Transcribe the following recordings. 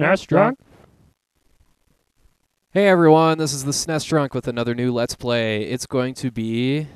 SNES drunk? Hey everyone, this is the SNES Drunk with another new Let's Play. It's going to be.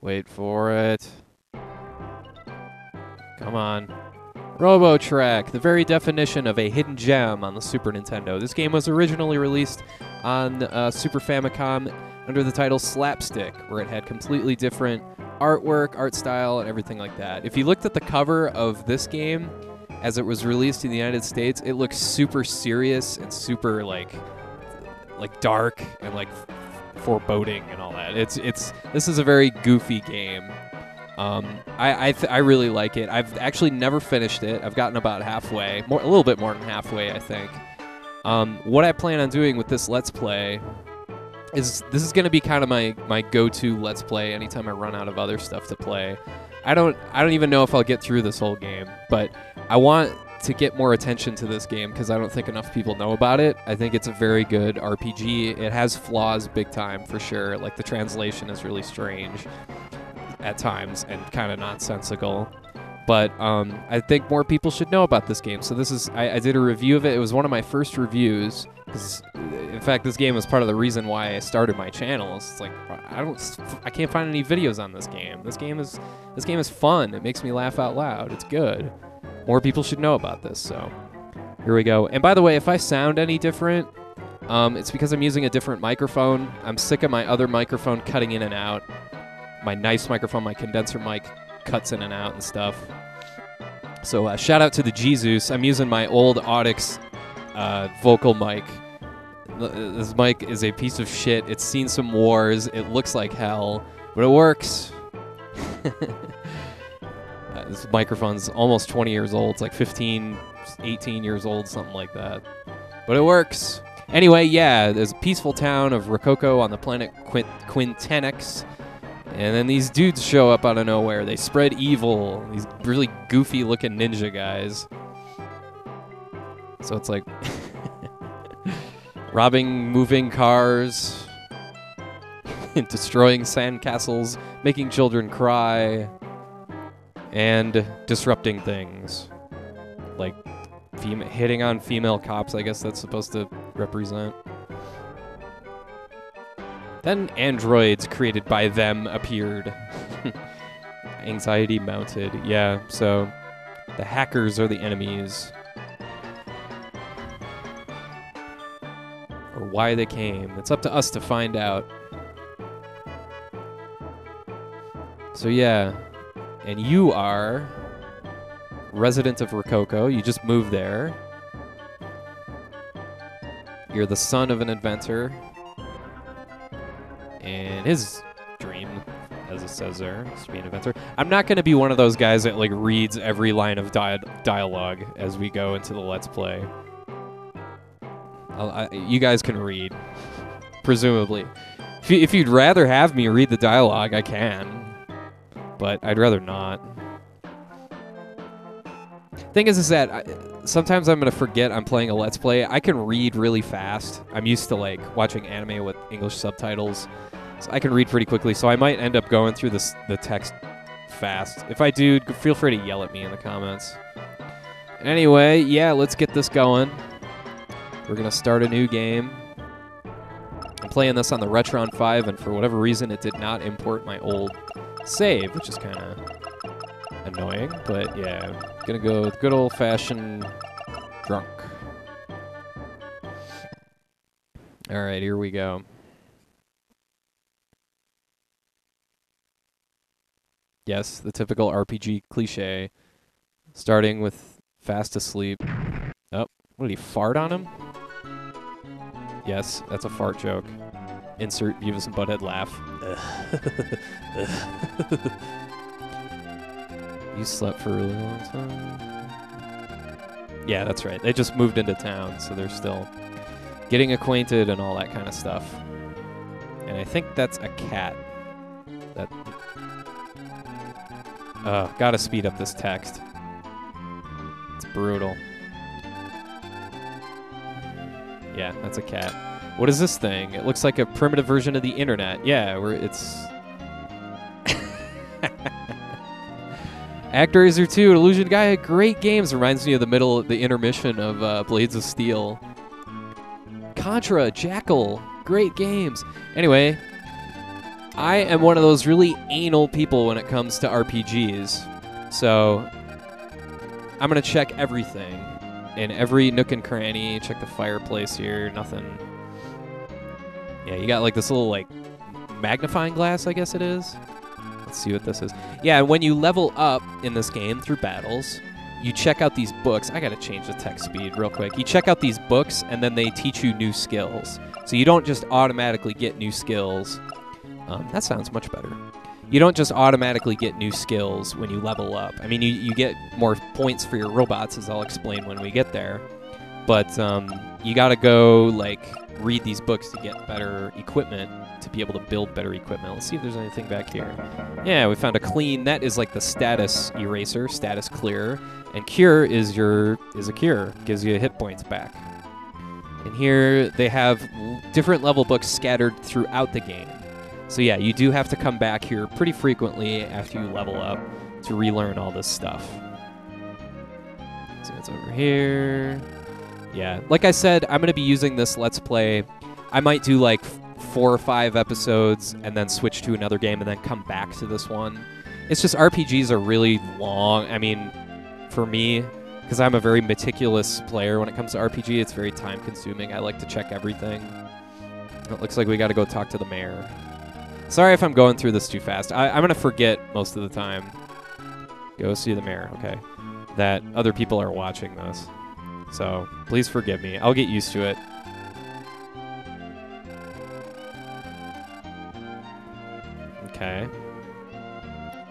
Wait for it. Come on. RoboTrek, the very definition of a hidden gem on the Super Nintendo. This game was originally released on uh, Super Famicom under the title Slapstick, where it had completely different artwork, art style, and everything like that. If you looked at the cover of this game as it was released in the United States, it looks super serious and super like like dark and like foreboding and all that. It's it's this is a very goofy game. Um, I I, th- I really like it. I've actually never finished it. I've gotten about halfway, more a little bit more than halfway, I think. Um, what I plan on doing with this Let's Play is this is going to be kind of my my go-to Let's Play anytime I run out of other stuff to play. I don't I don't even know if I'll get through this whole game, but I want to get more attention to this game because I don't think enough people know about it. I think it's a very good RPG. It has flaws big time for sure. Like the translation is really strange at times and kind of nonsensical. But um, I think more people should know about this game. So this is I, I did a review of it. It was one of my first reviews in fact, this game was part of the reason why I started my channel. It's like I don't, I can't find any videos on this game. This game is, this game is fun. It makes me laugh out loud. It's good more people should know about this. So here we go. And by the way, if I sound any different, um, it's because I'm using a different microphone. I'm sick of my other microphone cutting in and out. My nice microphone, my condenser mic, cuts in and out and stuff. So uh, shout out to the Jesus. I'm using my old Audix uh, vocal mic. This mic is a piece of shit. It's seen some wars. It looks like hell, but it works. this microphone's almost 20 years old. It's like 15, 18 years old, something like that. But it works. Anyway, yeah, there's a peaceful town of Rococo on the planet Quint-. And then these dudes show up out of nowhere. They spread evil. These really goofy looking ninja guys. So it's like robbing moving cars, destroying sandcastles, making children cry and disrupting things, like hitting on female cops. I guess that's supposed to represent. Then androids created by them appeared. Anxiety mounted. Yeah, so the hackers are the enemies. Or why they came. It's up to us to find out. So yeah, and you are resident of Rococo. You just moved there. You're the son of an inventor. And his dream, as it says there, is to be an inventor. I'm not going to be one of those guys that like reads every line of di- dialogue as we go into the Let's Play. I, you guys can read, presumably. If, you, if you'd rather have me read the dialogue, I can but I'd rather not. Thing is, is that I, sometimes I'm gonna forget I'm playing a Let's Play. I can read really fast. I'm used to like watching anime with English subtitles, so I can read pretty quickly. So I might end up going through this the text fast. If I do, feel free to yell at me in the comments. Anyway, yeah, let's get this going. We're gonna start a new game. I'm playing this on the Retron 5, and for whatever reason, it did not import my old save, which is kind of annoying. But yeah, gonna go with good old fashioned drunk. All right, here we go. Yes, the typical RPG cliche, starting with fast asleep. Oh, what did he fart on him? Yes, that's a fart joke. Insert Beavis and Butthead laugh. you slept for a really long time. Yeah, that's right. They just moved into town, so they're still getting acquainted and all that kind of stuff. And I think that's a cat. That. Uh, gotta speed up this text. It's brutal. Yeah, that's a cat. What is this thing? It looks like a primitive version of the internet. Yeah, where it's. ActRaiser 2, Illusion Gaia, great games. Reminds me of the middle, the intermission of uh, Blades of Steel. Contra, Jackal, great games. Anyway, I am one of those really anal people when it comes to RPGs. So I'm going to check everything in every nook and cranny. Check the fireplace here, nothing. Yeah, you got like this little like magnifying glass, I guess it is. Let's see what this is. Yeah, when you level up in this game through battles, you check out these books. I gotta change the text speed real quick. You check out these books, and then they teach you new skills. So you don't just automatically get new skills. Um, that sounds much better. You don't just automatically get new skills when you level up. I mean, you, you get more points for your robots, as I'll explain when we get there. But um, you gotta go, like, read these books to get better equipment to be able to build better equipment. Let's see if there's anything back here. Yeah, we found a clean. That is like the status eraser, status clear, and cure is your is a cure, gives you hit points back. And here they have different level books scattered throughout the game. So yeah, you do have to come back here pretty frequently after you level up to relearn all this stuff. See what's over here. Yeah, like I said, I'm going to be using this Let's Play. I might do like four or five episodes and then switch to another game and then come back to this one. It's just RPGs are really long. I mean, for me, because I'm a very meticulous player when it comes to RPG, it's very time consuming. I like to check everything. It looks like we got to go talk to the mayor. Sorry if I'm going through this too fast. I, I'm going to forget most of the time. Go see the mayor, okay. That other people are watching this. So please forgive me. I'll get used to it. Okay.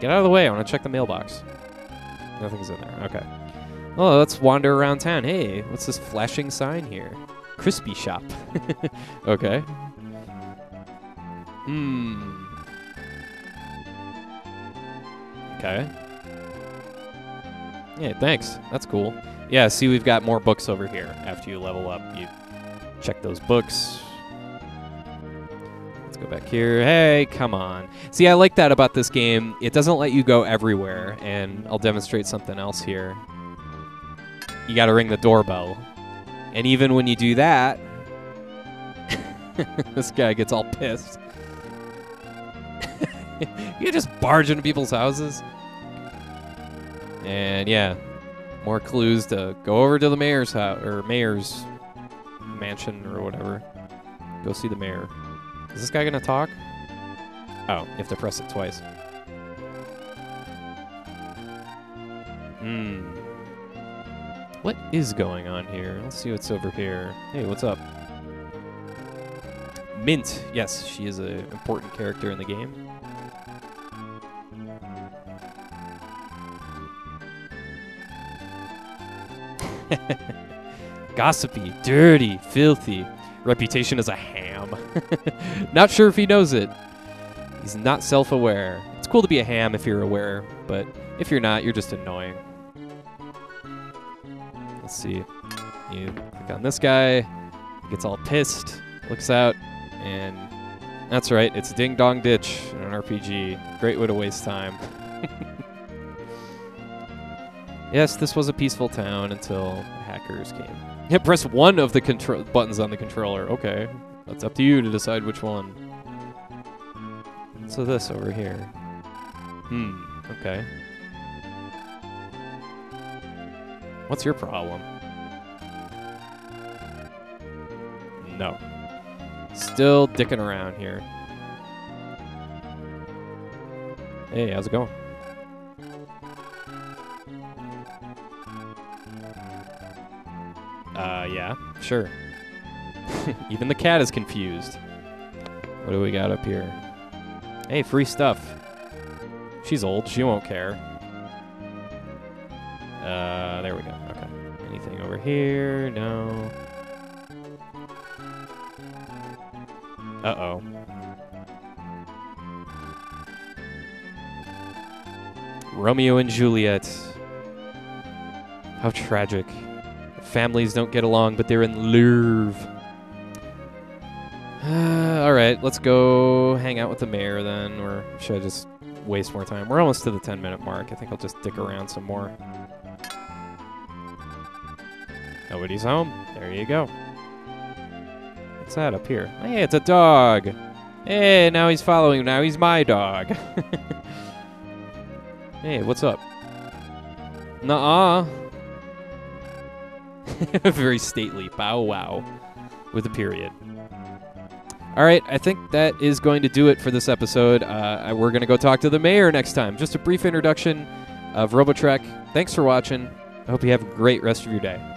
Get out of the way. I want to check the mailbox. Nothing's in there. Okay. Well, let's wander around town. Hey, what's this flashing sign here? Crispy shop. okay. Hmm. Okay. Yeah, thanks. That's cool. Yeah, see, we've got more books over here. After you level up, you check those books. Let's go back here. Hey, come on. See, I like that about this game. It doesn't let you go everywhere, and I'll demonstrate something else here. You got to ring the doorbell. And even when you do that, this guy gets all pissed. you just barge into people's houses. And yeah, more clues to go over to the mayor's house or mayor's mansion or whatever. Go see the mayor. Is this guy gonna talk? Oh, you have to press it twice. Hmm. What is going on here? Let's see what's over here. Hey, what's up? Mint. Yes, she is an important character in the game. Gossipy, dirty, filthy. Reputation as a ham. not sure if he knows it. He's not self aware. It's cool to be a ham if you're aware, but if you're not, you're just annoying. Let's see. You click on this guy, he gets all pissed, looks out, and that's right, it's Ding Dong Ditch in an RPG. Great way to waste time. Yes, this was a peaceful town until hackers came. Yeah, press one of the control buttons on the controller. Okay, that's up to you to decide which one. So this over here. Hmm. Okay. What's your problem? No. Still dicking around here. Hey, how's it going? Uh, yeah, sure. Even the cat is confused. What do we got up here? Hey, free stuff. She's old. She won't care. Uh, there we go. Okay. Anything over here? No. Uh-oh. Romeo and Juliet. How tragic. Families don't get along, but they're in love. Uh, all right, let's go hang out with the mayor then, or should I just waste more time. We're almost to the 10 minute mark. I think I'll just dick around some more. Nobody's home. There you go. What's that up here? Hey, it's a dog. Hey, now he's following. Now he's my dog. hey, what's up? Nuh-uh. Very stately. Bow wow. With a period. All right, I think that is going to do it for this episode. Uh, we're going to go talk to the mayor next time. Just a brief introduction of Robotrek. Thanks for watching. I hope you have a great rest of your day.